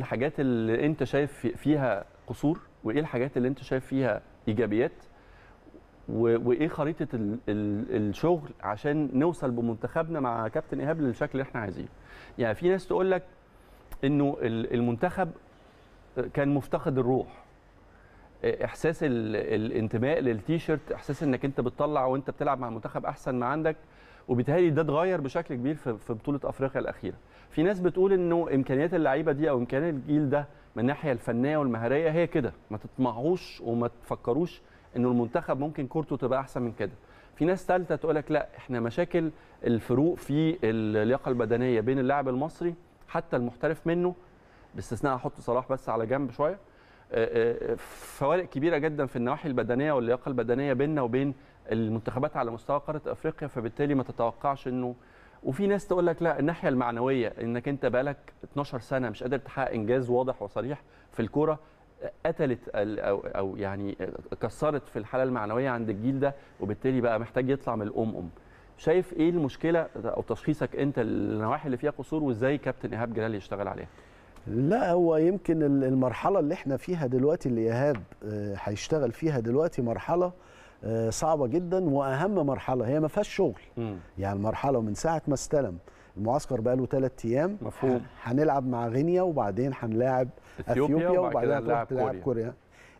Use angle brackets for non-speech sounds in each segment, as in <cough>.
الحاجات اللي انت شايف في- فيها قصور وايه الحاجات اللي انت شايف فيها ايجابيات وايه خريطة ال ال الشغل عشان نوصل بمنتخبنا مع كابتن ايهاب للشكل اللي إحنا عايزينه. يعني في ناس تقول لك انه ال- المنتخب كان مفتقد الروح. احساس ال- الانتماء للتيشيرت احساس انك انت بتطلع وانت بتلعب مع المنتخب احسن ما عندك. وبالتالي ده اتغير بشكل كبير في بطولة أفريقيا الأخيرة. في ناس بتقول إنه إمكانيات اللعيبة دي أو إمكانيات الجيل ده من الناحية الفنية والمهارية هي كده. ما تطمعوش وما تفكروش إنه المنتخب ممكن كورته تبقى أحسن من كده. في ناس ثالثه تقول لك لا إحنا مشاكل الفروق في اللياقة البدنية بين اللاعب المصري حتى المحترف منه باستثناء أحط صلاح بس على جنب شوية آه، آه، فوارق كبيرة جدا في النواحي البدنية واللياقة البدنية بيننا وبين المنتخبات على مستوى قارة أفريقيا فبالتالي ما تتوقعش إنه وفي ناس تقول لك لا الناحية المعنوية إنك أنت بقالك 12 سنة مش قادر تحقق إنجاز واضح وصريح في الكورة قتلت أو أو يعني كسرت في الحالة المعنوية عند الجيل ده وبالتالي بقى محتاج يطلع من الام ام شايف إيه المشكلة أو تشخيصك أنت النواحي اللي فيها قصور وإزاي كابتن إيهاب جلال يشتغل عليها؟ لا هو يمكن ال- المرحلة اللي إحنا فيها دلوقتي اللي إيهاب آه، هيشتغل فيها دلوقتي مرحلة آه، صعبة جدا وأهم مرحلة. هي ما فيهاش شغل. يعني المرحلة من ساعة ما استلم. المعسكر بقى له ثلاث أيام. مفهوم. هنلعب مع غينيا وبعدين هنلاعب إثيوبيا, وبعدين كده هتروح نلعب تلعب كوريا. كوريا.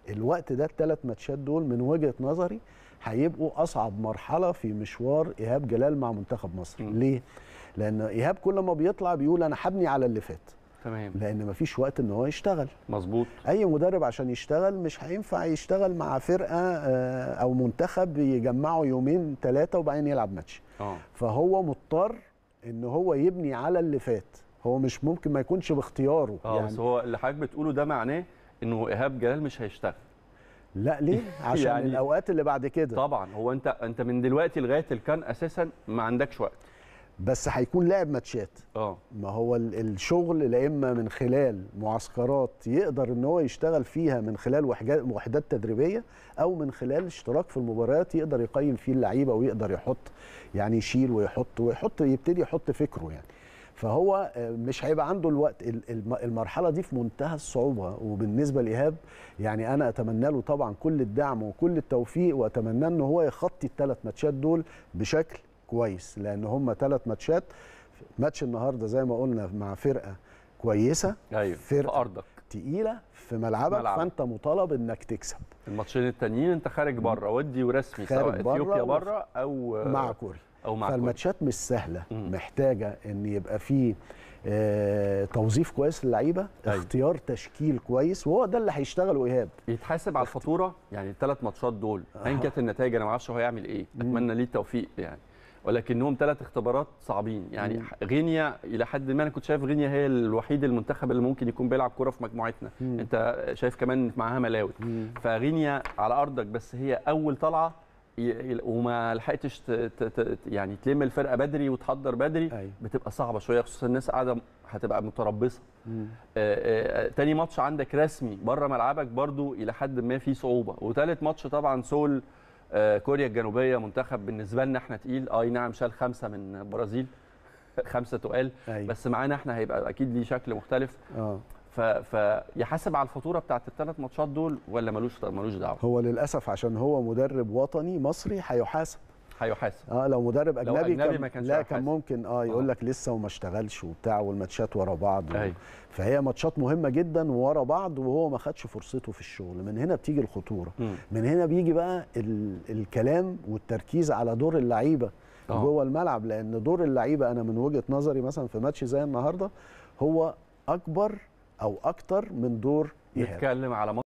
الوقت ده الثلاث ماتشات دول من وجهة نظري هيبقوا أصعب مرحلة في مشوار إيهاب جلال مع منتخب مصر. م. ليه؟ لأن إيهاب كل ما بيطلع بيقول أنا هبني على اللي فات. تمام. لأن مفيش وقت إن هو يشتغل. مظبوط. أي مدرب عشان يشتغل مش هينفع يشتغل مع فرقة آه، أو منتخب يجمعوا يومين ثلاثة وبعدين يلعب ماتش. آه. فهو مضطر إن هو يبني على اللي فات. هو مش ممكن ما يكونش باختياره. آه يعني بس هو اللي حضرتك بتقوله ده معناه إنه إيهاب جلال مش هيشتغل. <laughs> لا ليه؟ <laughs> عشان يعني الأوقات اللي بعد كده. طبعا. هو أنت أنت من دلوقتي لغاية الكان أساسا ما عندكش وقت. بس هيكون لاعب ماتشات. آه. ما هو ال- الشغل لا إما من خلال معسكرات يقدر إن هو يشتغل فيها من خلال وحدات تدريبية أو من خلال اشتراك في المباريات يقدر يقيم فيه اللعيبة ويقدر يحط يعني يشيل ويحط ويحط يبتدي يحط فكره يعني. فهو آه، مش هيبقى عنده الوقت ال- الم- المرحلة دي في منتهى الصعوبة. وبالنسبة لإيهاب يعني أنا أتمنى له طبعا كل الدعم وكل التوفيق وأتمنى إن هو يخطي الثلاث ماتشات دول بشكل كويس لأن هم ثلاث ماتشات. ماتش النهارده زي ما قلنا مع فرقة كويسة في فرقة أرضك. تقيلة في ملعبك, ملعبك. فأنت مطالب إنك تكسب. الماتشين التانيين أنت خارج بره ودي ورسمي خارج سواء إثيوبيا بره أو مع كوريا أو مع. فالماتشات مش سهلة. مم. محتاجة إن يبقى فيه آه توظيف كويس للعيبة أيوة. اختيار تشكيل كويس وهو ده اللي هيشتغله ايهاب يتحاسب على الفاتورة؟ يعني الثلاث ماتشات دول ايا كانت النتائج أنا ما أعرفش هو هيعمل إيه. أتمنى ليه التوفيق يعني. ولكنهم ثلاث اختبارات صعبين يعني مم. غينيا إلى حد ما أنا كنت شايف غينيا هي الوحيد المنتخب اللي ممكن يكون بيلعب كوره في مجموعتنا مم. أنت شايف كمان معاها ملاوي فغينيا على أرضك بس هي أول طلعة وما لحقتش يعني تلم الفرقة بدري وتحضر بدري أيوة. بتبقى صعبة شوية خصوصا الناس قاعدة هتبقى متربصة مم. آه، آه، تاني ماتش عندك رسمي بره ملعبك برضو إلى حد ما في صعوبة وتالت ماتش طبعا سول آه، كوريا الجنوبية منتخب بالنسبة لنا إحنا تقيل. آه أي نعم شال خمسة من البرازيل <laughs> خمسة تقال. أيوة. بس معانا إحنا هيبقى أكيد ليه شكل مختلف. آه. فيحاسب على الفاتورة بتاعت الثلاث ماتشات دول ولا ملوش ملوش دعوة؟ هو للأسف عشان هو مدرب وطني مصري هيحاسب. هيحاسب آه لو مدرب لو أجنبي, أجنبي كان ما كانش لا. كان ممكن آه يقول لك لسه وما اشتغلش وبتاع والماتشات ورا بعض و... أيوة. فهي ماتشات مهمة جدا ورا بعض وهو ما خدش فرصته في الشغل من هنا بتيجي الخطورة مم. من هنا بيجي بقى ال... الكلام والتركيز على دور اللعيبة آه. جوه الملعب لأن دور اللعيبة أنا من وجهة نظري مثلا في ماتش زي النهارده هو أكبر أو أكتر من دور إيهاب. نتكلم على